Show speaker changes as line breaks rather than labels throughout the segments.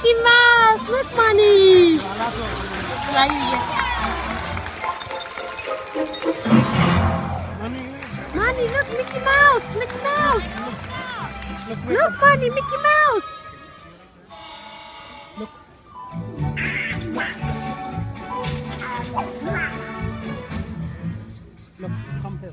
Mickey Mouse! Look, money! Money, look, Mickey Mouse! Mickey Mouse! Look, money, Mickey Mouse!
Look. Come here.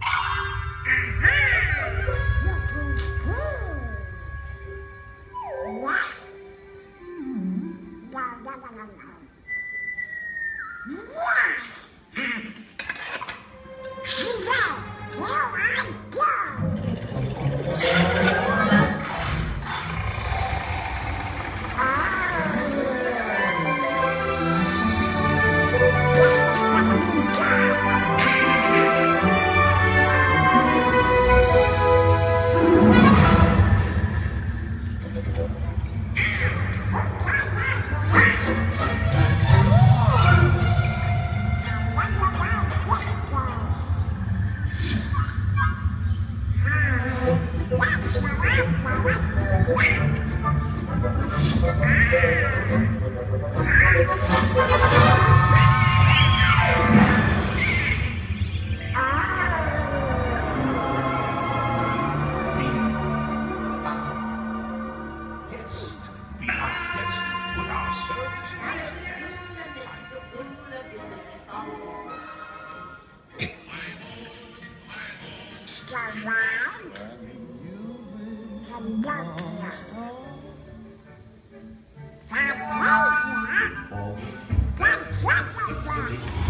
This Pinocchio. Fantasia. Fantasia.